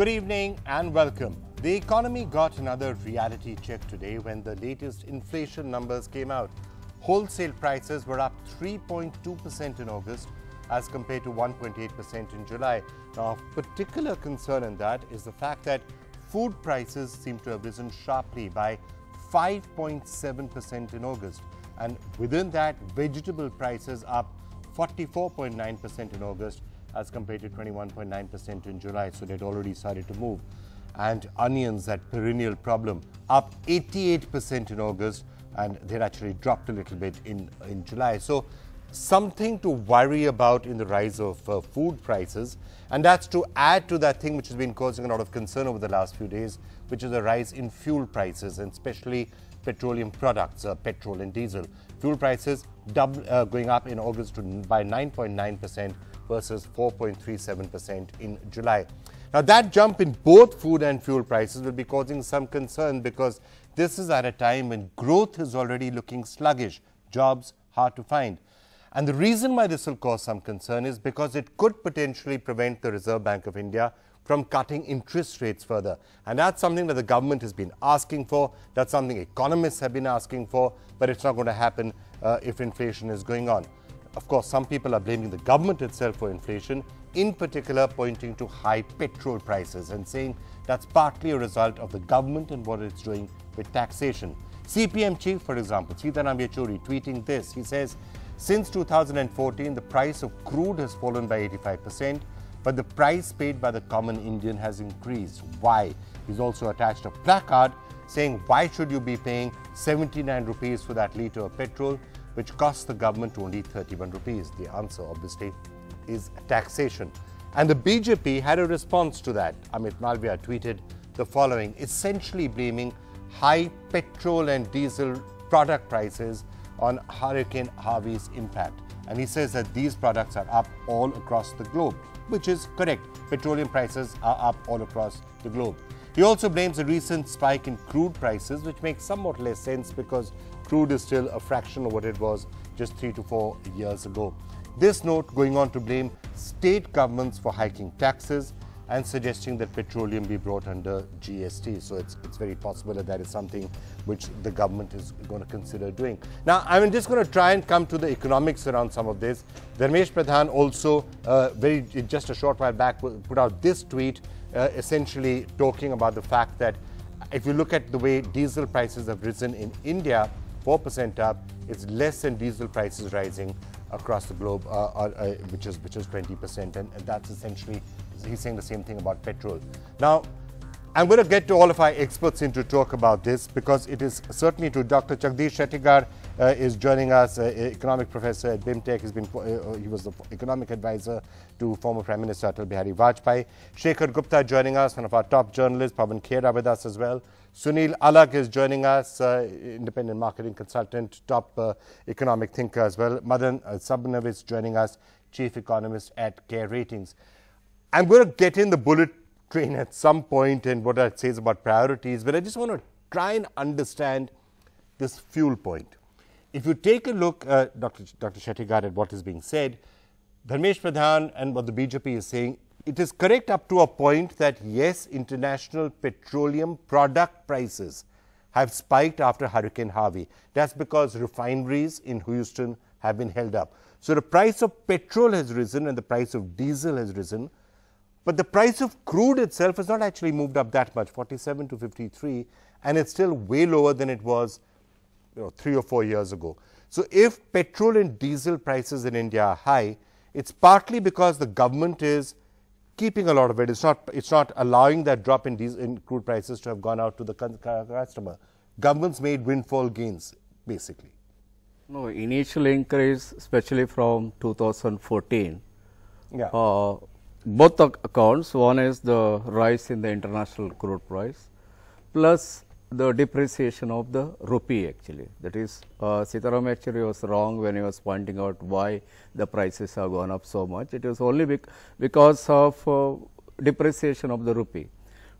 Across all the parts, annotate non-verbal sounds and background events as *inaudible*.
Good evening and welcome. The economy got another reality check today when the latest inflation numbers came out. Wholesale prices were up 3.2% in August as compared to 1.8% in July. Now, of particular concern in that is the fact that food prices seem to have risen sharply by 5.7% in August. And within that, vegetable prices up 44.9% in August as compared to 21.9% in July. So they'd already started to move. And onions, that perennial problem, up 88% in August, and they'd actually dropped a little bit in, in July. So something to worry about in the rise of uh, food prices. And that's to add to that thing which has been causing a lot of concern over the last few days, which is a rise in fuel prices, and especially petroleum products, uh, petrol and diesel. Fuel prices double, uh, going up in August to, by 9.9% versus 4.37% in July. Now, that jump in both food and fuel prices will be causing some concern because this is at a time when growth is already looking sluggish, jobs hard to find. And the reason why this will cause some concern is because it could potentially prevent the Reserve Bank of India from cutting interest rates further. And that's something that the government has been asking for. That's something economists have been asking for, but it's not going to happen uh, if inflation is going on. Of course, some people are blaming the government itself for inflation, in particular pointing to high petrol prices and saying that's partly a result of the government and what it's doing with taxation. CPM chief, for example, Sitaram Yechury, tweeting this, he says, since 2014, the price of crude has fallen by 85%, but the price paid by the common Indian has increased. Why? He's also attached a placard saying, why should you be paying 79 rupees for that litre of petrol, which costs the government only 31 rupees? The answer, obviously, is taxation. And the BJP had a response to that. Amit Malviya tweeted the following, essentially blaming high petrol and diesel product prices on Hurricane Harvey's impact. And he says that these products are up all across the globe, which is correct. Petroleum prices are up all across the globe. He also blames a recent spike in crude prices, which makes somewhat less sense because crude is still a fraction of what it was just three to four years ago. This note going on to blame state governments for hiking taxes and suggesting that petroleum be brought under GST. So it's, it's very possible that that is something which the government is going to consider doing. Now, I'm just going to try and come to the economics around some of this. Dharmesh Pradhan also, uh, very just a short while back, put out this tweet, uh, essentially talking about the fact that if you look at the way diesel prices have risen in India, 4% up, it's less than diesel prices rising across the globe, uh, uh, which is which is 20%, and, and that's essentially he's saying the same thing about petrol. Now, I'm going to get to all of our experts in to talk about this because it is certainly to Dr. Jagdish Shettigar uh, is joining us, uh, economic professor at BIMTech. He's been, uh, he was the economic advisor to former Prime Minister Atal Bihari Vajpayee. Shekhar Gupta joining us, one of our top journalists, Pavan Khera with us as well. Sunil Alagh is joining us, uh, independent marketing consultant, top uh, economic thinker as well. Madan uh, Sabnavis joining us, chief economist at Care Ratings. I'm going to get in the bullet train at some point and what it says about priorities, but I just want to try and understand this fuel point. If you take a look, uh, Dr. Dr. At what is being said, Dharmesh Pradhan and what the BJP is saying, it is correct up to a point that yes, international petroleum product prices have spiked after Hurricane Harvey. That's because refineries in Houston have been held up. So the price of petrol has risen and the price of diesel has risen. But the price of crude itself has not actually moved up that much, 47 to 53, and it's still way lower than it was you know, three or four years ago. So if petrol and diesel prices in India are high, it's partly because the government is keeping a lot of it. It's not, it's not allowing that drop in, diesel, in crude prices to have gone out to the customer. Governments made windfall gains, basically. No, initial increase, especially from 2014, yeah. Uh, both accounts. One is the rise in the international crude price plus the depreciation of the rupee actually. That is, uh, Sitaram actually was wrong when he was pointing out why the prices have gone up so much. It was only bec because of uh, depreciation of the rupee.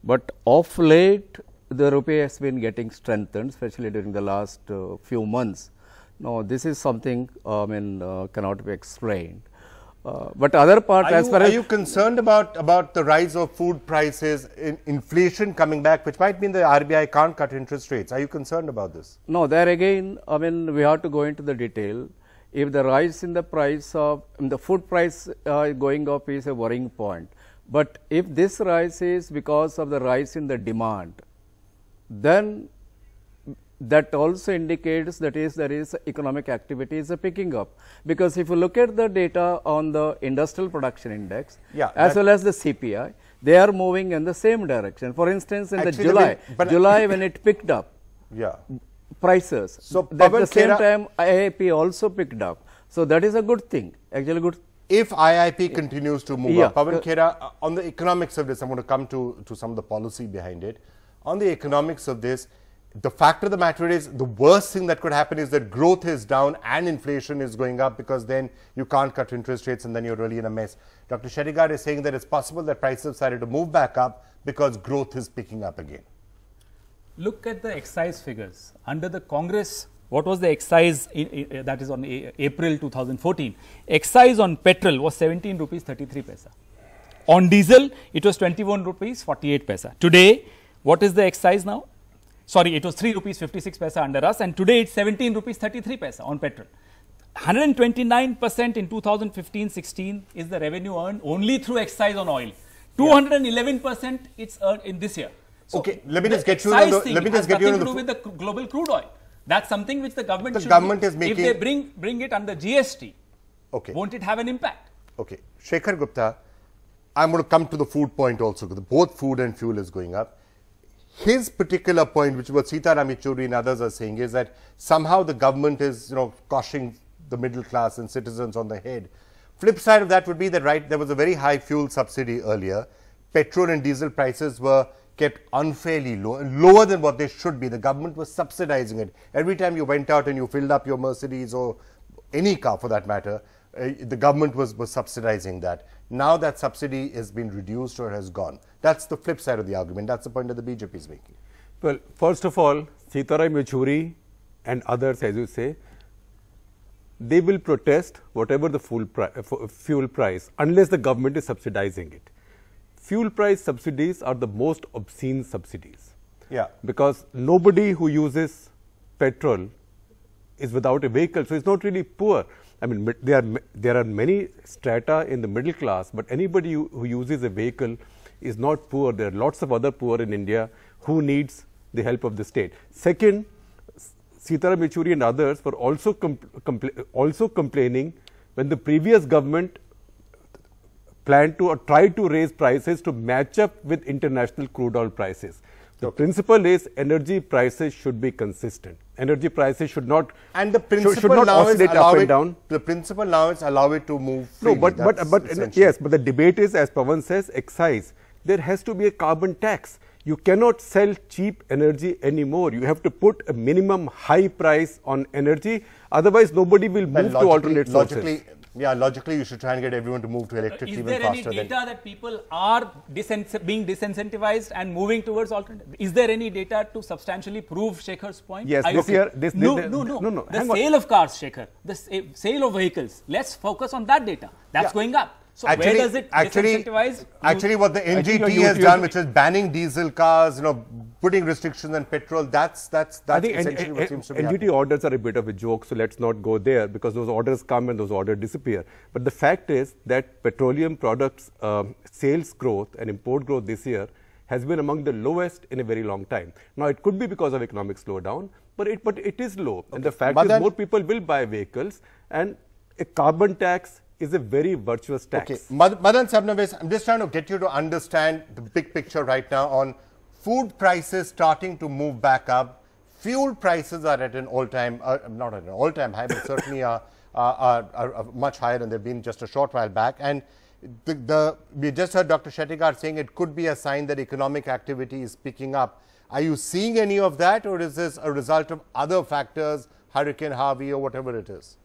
But of late, the rupee has been getting strengthened, especially during the last uh, few months. Now, this is something I mean uh, cannot be explained. Uh, but other part, are as you, far as are you concerned about about the rise of food prices, in inflation coming back, which might mean the RBI can't cut interest rates? Are you concerned about this? No, there again, I mean, we have to go into the detail. If the rise in the price of the food price uh, going up is a worrying point, but if this rise is because of the rise in the demand, then that also indicates that is there is economic activity is picking up. Because if you look at the data on the industrial production index yeah, as well as the CPI they are moving in the same direction. For instance in the July July when it picked up yeah. prices so at the same time IIP also picked up. So that is a good thing. Actually good if IIP continues to move yeah. up Pavan Khera uh, on the economics of this I'm going to come to to some of the policy behind it. On the economics of this the fact of the matter is the worst thing that could happen is that growth is down and inflation is going up because then you can't cut interest rates and then you're really in a mess. Dr. Shettigar is saying that it's possible that prices have started to move back up because growth is picking up again. Look at the excise figures. Under the Congress, what was the excise in, in, uh, that is on a, April 2014? Excise on petrol was 17 rupees 33 paisa. On diesel, it was 21 rupees 48 paisa. Today, what is the excise now? Sorry, it was 3 rupees 56 paisa under us and today it's 17 rupees 33 paisa on petrol. 129% in 2015-16 is the revenue earned only through excise on oil. 211% it's earned in this year. So okay, let me just get you. The, let me just get you to do with the global crude oil. That's something which the government the should. government is making. If they bring bring it under GST, okay, won't it have an impact? Okay, Shekhar Gupta, I'm going to come to the food point also because both food and fuel is going up his particular point, which what Sitaram Yechury and others are saying, is that somehow the government is, you know, crushing the middle class and citizens on the head. Flip side of that would be that, right, there was a very high fuel subsidy earlier. Petrol and diesel prices were kept unfairly low, lower than what they should be. The government was subsidizing it. Every time you went out and you filled up your Mercedes or any car for that matter, uh, the government was, was subsidizing that. Now that subsidy has been reduced or has gone. That's the flip side of the argument. That's the point that the BJP is making. Well, first of all, Sitaram Yechury and others, as you say, they will protest whatever the fuel, pri uh, fuel price unless the government is subsidizing it. Fuel price subsidies are the most obscene subsidies. Yeah. Because nobody who uses petrol is without a vehicle, so it's not really poor. I mean, there are, there are many strata in the middle class, but anybody who, uses a vehicle is not poor. There are lots of other poor in India who needs the help of the state. Second, Sitaram Yechury and others were also, compl also complaining when the previous government planned to or tried to raise prices to match up with international crude oil prices. The principle is energy prices should be consistent. Energy prices should not and the principle should, should not now oscillate up and down. The principle now is allow it to move. Freely. No, but but but yes, but the debate is, as Pavan says, excise. There has to be a carbon tax. You cannot sell cheap energy anymore. You have to put a minimum high price on energy. Otherwise, nobody will move to alternate sources. Logically, yeah, logically you should try and get everyone to move to electric uh, even faster. Is there any data that people are being disincentivized and moving towards alternative? Is there any data to substantially prove Shekhar's point? Yes, this year, this, no, this, no, no, no, no. The sale on. of cars, Shekhar, the sale of vehicles. Let's focus on that data. That's yeah. going up. So actually, where does it actually, Actually, what the NGT has done, which is banning diesel cars, you know, putting restrictions on petrol, that's that's that's I think essentially what seems to be NGT happening. orders are a bit of a joke, so let's not go there because those orders come and those orders disappear. But the fact is that petroleum products um, sales growth and import growth this year has been among the lowest in a very long time. Now, it could be because of economic slowdown, but it but it is low. Okay. And the fact but is more people will buy vehicles and a carbon tax is a very virtuous tax. Okay, Madan Sabnavis, I'm just trying to get you to understand the big picture right now on food prices starting to move back up. Fuel prices are at an all-time, uh, not at an all-time high, but certainly *laughs* are, are, are, are, much higher than they've been just a short while back. And the, the, we just heard Dr. Shettigar saying it could be a sign that economic activity is picking up. Are you seeing any of that, or is this a result of other factors, Hurricane Harvey or whatever it is?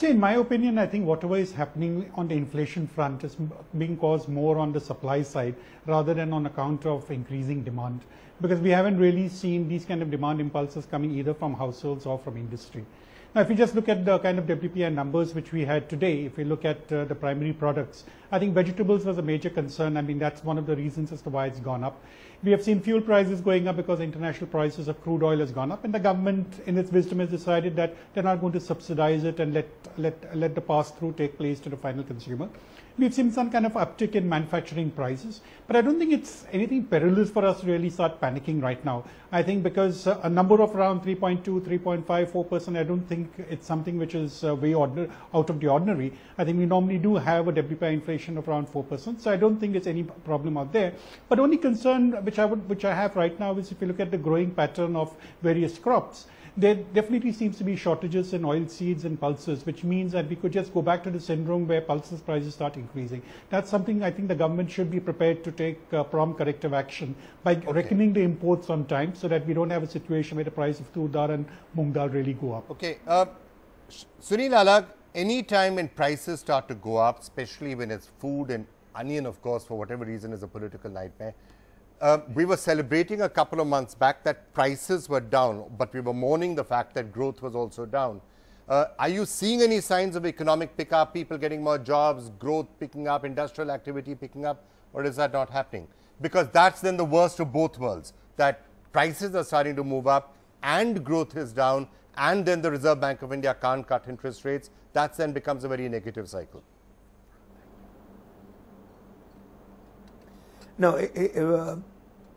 See, in my opinion, I think whatever is happening on the inflation front is being caused more on the supply side rather than on account of increasing demand. Because we haven't really seen these kind of demand impulses coming either from households or from industry. Now, if you just look at the kind of WPI numbers which we had today, if we look at uh, the primary products, I think vegetables was a major concern. I mean, that's one of the reasons as to why it's gone up. We have seen fuel prices going up because international prices of crude oil has gone up, and the government, in its wisdom, has decided that they're not going to subsidize it and let let let the pass through take place to the final consumer. We've seen some kind of uptick in manufacturing prices, but I don't think it's anything perilous for us to really start panicking right now. I think because uh, a number of around 3.2, 3.5, 4%, I don't think it's something which is uh, way out of the ordinary. I think we normally do have a WPI inflation of around 4%, so I don't think it's any problem out there. But only concern which I would, which I have right now is if you look at the growing pattern of various crops, there definitely seems to be shortages in oil seeds and pulses, which means that we could just go back to the syndrome where pulses prices start increasing. That's something I think the government should be prepared to take uh, prompt corrective action by okay. reckoning the imports on time so that we don't have a situation where the price of tur dal and mung dal really go up. Okay. Uh, Sunil Alagh, any time when prices start to go up, especially when it's food and onion, of course, for whatever reason is a political nightmare, uh, we were celebrating a couple of months back that prices were down, but we were mourning the fact that growth was also down. Uh, are you seeing any signs of economic pickup, people getting more jobs, growth picking up, industrial activity picking up, or is that not happening? Because that's then the worst of both worlds, that prices are starting to move up and growth is down, and then the Reserve Bank of India can't cut interest rates. That then becomes a very negative cycle. No, uh,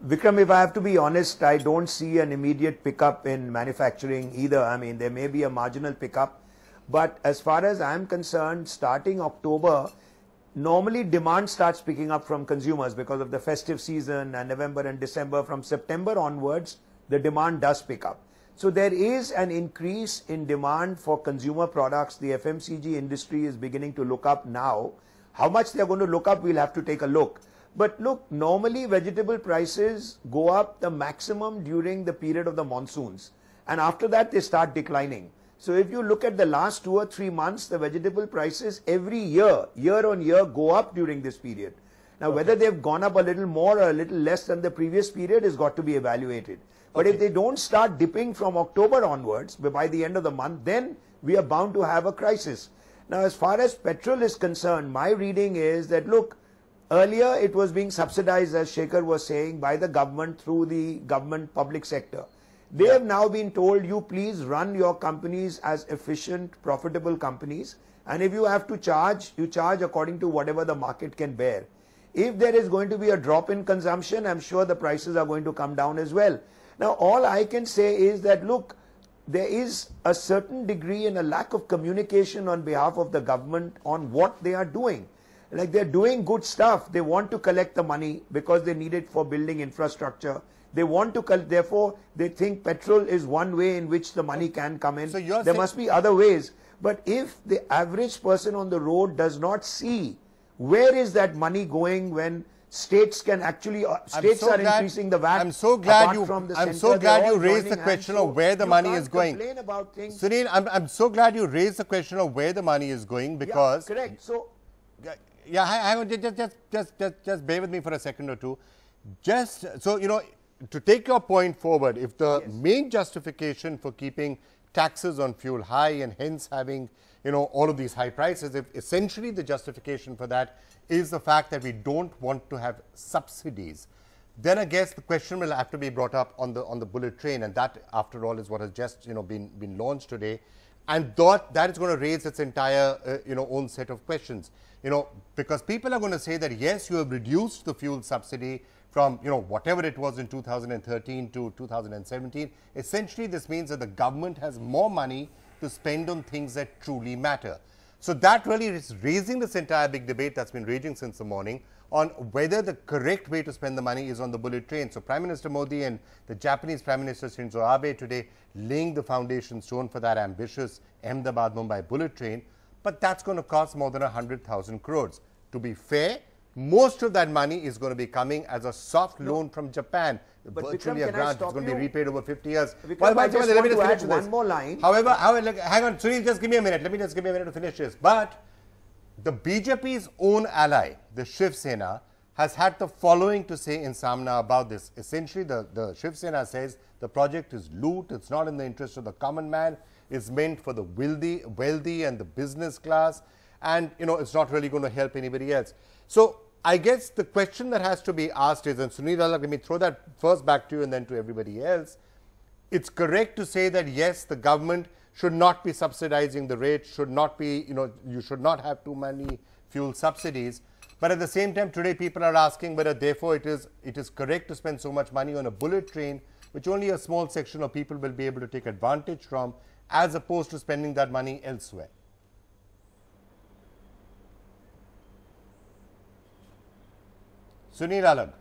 Vikram, if I have to be honest, I don't see an immediate pickup in manufacturing either. I mean, there may be a marginal pickup, but as far as I'm concerned, starting October, normally demand starts picking up from consumers because of the festive season and November and December. From September onwards, the demand does pick up. So there is an increase in demand for consumer products. The FMCG industry is beginning to look up now. How much they're going to look up, we'll have to take a look. But look, normally vegetable prices go up the maximum during the period of the monsoons. And after that, they start declining. So if you look at the last two or three months, the vegetable prices every year, year on year, go up during this period. Now, okay. whether they've gone up a little more or a little less than the previous period has got to be evaluated. But okay. if they don't start dipping from October onwards, by the end of the month, then we are bound to have a crisis. Now, as far as petrol is concerned, my reading is that, look, Earlier, it was being subsidized, as Shekhar was saying, by the government through the government public sector. They yeah. have now been told, you please run your companies as efficient, profitable companies. And if you have to charge, you charge according to whatever the market can bear. If there is going to be a drop in consumption, I'm sure the prices are going to come down as well. Now, all I can say is that, look, there is a certain degree and a lack of communication on behalf of the government on what they are doing like they're doing good stuff. They want to collect the money because they need it for building infrastructure. They want to, therefore, they think petrol is one way in which the money can come in. So there must be other ways. But if the average person on the road does not see where is that money going when states can actually uh, states so are glad, increasing the VAT. I'm so glad you. I'm center, so glad you raised the question of where the money is going. Sunil, I'm I'm so glad you raised the question of where the money is going because yeah, correct. So yeah, hang on, just, just, just, just, just bear with me for a second or two. Just so you know, to take your point forward, if the yes. main justification for keeping taxes on fuel high and hence having you know all of these high prices, if essentially the justification for that is the fact that we don't want to have subsidies, then I guess the question will have to be brought up on the on the bullet train, and that, after all, is what has just you know been been launched today, and that that is going to raise its entire uh, you know own set of questions you know, because people are going to say that, yes, you have reduced the fuel subsidy from, you know, whatever it was in 2013 to 2017. Essentially, this means that the government has more money to spend on things that truly matter. So that really is raising this entire big debate that's been raging since the morning on whether the correct way to spend the money is on the bullet train. So Prime Minister Modi and the Japanese Prime Minister Shinzo Abe today laying the foundation stone for that ambitious Ahmedabad-Mumbai bullet train but that's going to cost more than 100,000 crores. To be fair, most of that money is going to be coming as a soft no. loan from Japan, but virtually Vikram, a grant. It's going to be repaid over 50 years. Vikram, well, I just let me just finish one more line. However, however hang on, Sunil, just give me a minute. Let me just give me a minute to finish this. But the BJP's own ally, the Shiv Sena, has had the following to say in Saamana about this. Essentially, the, the Shiv Sena says the project is loot, it's not in the interest of the common man, it's meant for the wealthy, wealthy and the business class, and you know, it's not really going to help anybody else. So, I guess the question that has to be asked is, and Sunil, let me throw that first back to you and then to everybody else. It's correct to say that yes, the government should not be subsidizing the rate, should not be, you know, you should not have too many fuel subsidies. But at the same time, today people are asking whether therefore it is, it is correct to spend so much money on a bullet train, which only a small section of people will be able to take advantage from, as opposed to spending that money elsewhere. Sunil.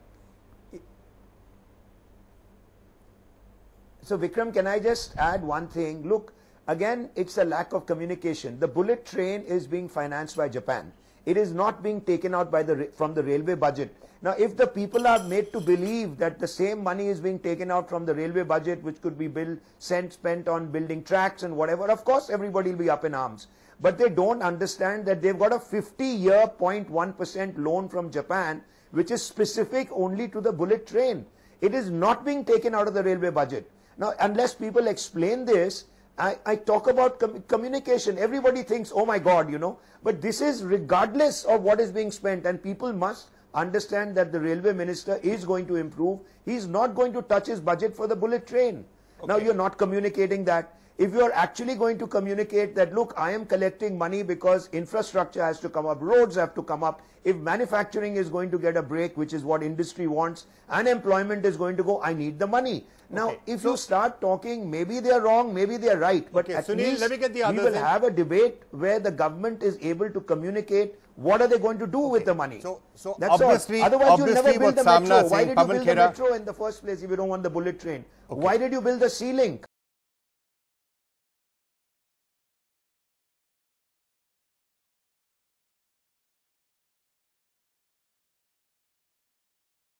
So Vikram, can I just add one thing? Look, again, it's a lack of communication. The bullet train is being financed by Japan. It is not being taken out by the from the railway budget. Now, if the people are made to believe that the same money is being taken out from the railway budget, which could be built, sent, spent on building tracks and whatever, of course, everybody will be up in arms. But they don't understand that they've got a 50-year 0.1% loan from Japan, which is specific only to the bullet train. It is not being taken out of the railway budget. Now, unless people explain this, I, I talk about com communication. Everybody thinks, oh my God, you know, but this is regardless of what is being spent, and people must understand that the railway minister is going to improve. He's not going to touch his budget for the bullet train. Okay. Now, you're not communicating that. If you're actually going to communicate that, look, I am collecting money because infrastructure has to come up, roads have to come up, if manufacturing is going to get a break, which is what industry wants, unemployment is going to go, I need the money. Now, okay. if so, you start talking, maybe they are wrong, maybe they are right, but okay. at Sunil, least let me get the we will have a debate where the government is able to communicate what are they going to do okay. with the money. So, so That's obviously, all. Otherwise, obviously you'll never build the metro. Why did you build the metro in the first place if you don't want the bullet train? Why did you build the sea link?